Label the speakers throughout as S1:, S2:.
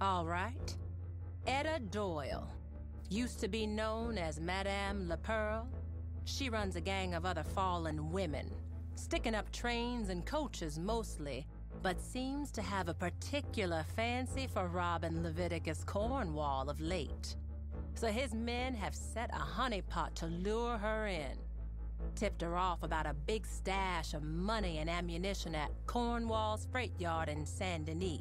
S1: All right. Etta Doyle. Used to be known as Madame La Pearl. She runs a gang of other fallen women, sticking up trains and coaches mostly, but seems to have a particular fancy for robbing Leviticus Cornwall of late. So his men have set a honeypot to lure her in. Tipped her off about a big stash of money and ammunition at Cornwall's freight yard in Saint Denis.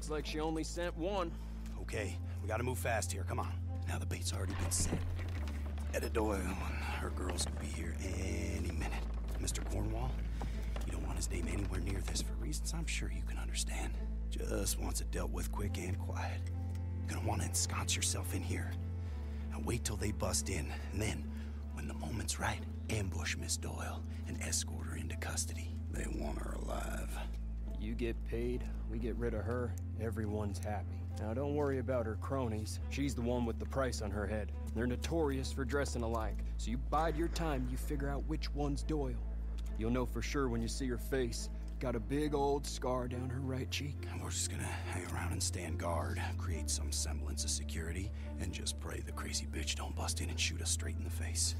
S2: Looks like she only sent one.
S3: Okay, we gotta move fast here. Come on. Now the bait's already been set. Etta Doyle and her girls could be here any minute. Mr. Cornwall, you don't want his name anywhere near this for reasons I'm sure you can understand. Just wants it dealt with quick and quiet. You're Gonna want to ensconce yourself in here. And wait till they bust in, and then, when the moment's right, ambush Miss Doyle and escort her into custody. They want her alive.
S2: You get paid, we get rid of her, everyone's happy. Now don't worry about her cronies. She's the one with the price on her head. They're notorious for dressing alike, so you bide your time, you figure out which one's Doyle. You'll know for sure when you see her face. Got a big old scar down her right cheek.
S3: We're just gonna hang around and stand guard, create some semblance of security, and just pray the crazy bitch don't bust in and shoot us straight in the face.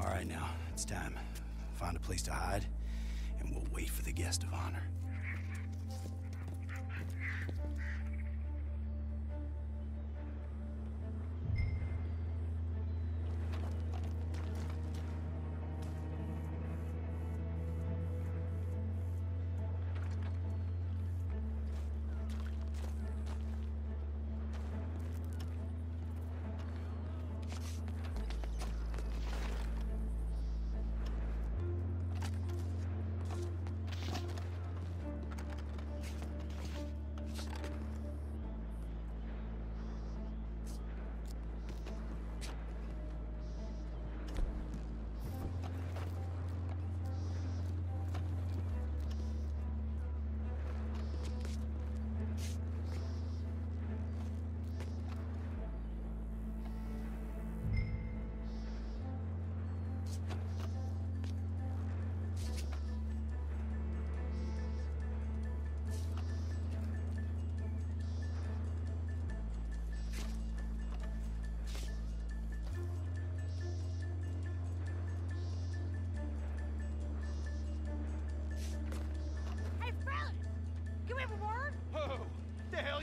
S3: All right, now, it's time. Find a place to hide, and we'll wait for the guest of honor.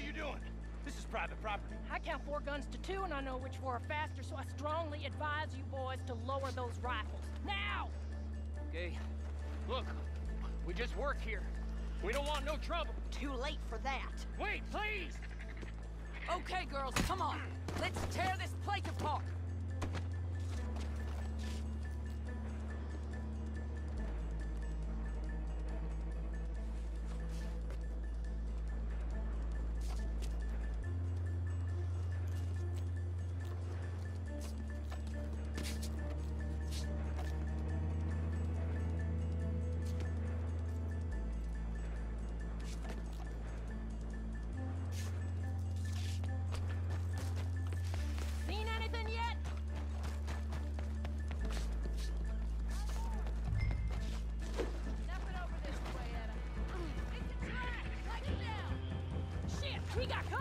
S4: Hell you doing? This is private property.
S5: I count four guns to two, and I know which four are faster, so I strongly advise you boys to lower those rifles. Now!
S4: Okay. Look, we just work here. We don't want no trouble.
S5: Too late for that.
S4: Wait, please!
S5: Okay, girls, come on. Let's tear this place apart. We got!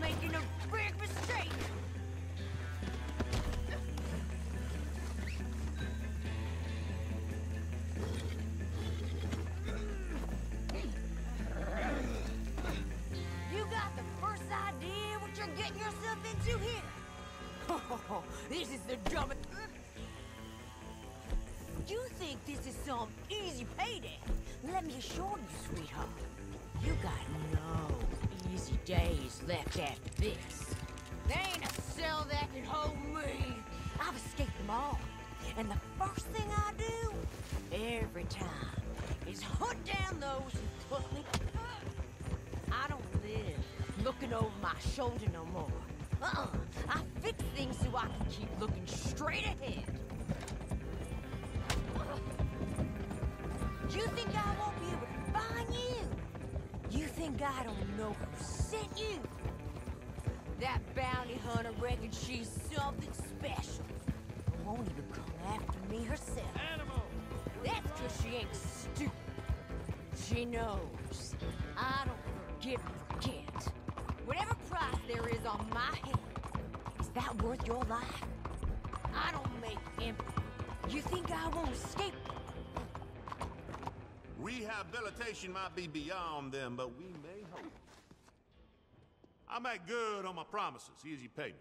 S5: making a big mistake! You got the first idea what you're getting yourself
S6: into here? This is the dumbest... You think this is some easy payday? Let me assure you, sweetheart. You got no days left after this. There ain't a cell that can hold me. I've escaped them all. And the first thing I do, every time, is hunt down those who put me... I don't live looking over my shoulder no more. Uh-uh. I fix things so I can keep looking straight ahead. Uh-huh. You think I won't think I don't know who sent you? That bounty hunter reckons she's something special. Won't even come after me herself.
S4: Animal!
S6: That's because she ain't stupid. She knows. I don't forgive and forget. Whatever price there is on my head, is that worth your life? I don't make empty. You think I won't escape?
S7: Rehabilitation might be beyond them, but we may hope. I make good on my promises. Here's your payment.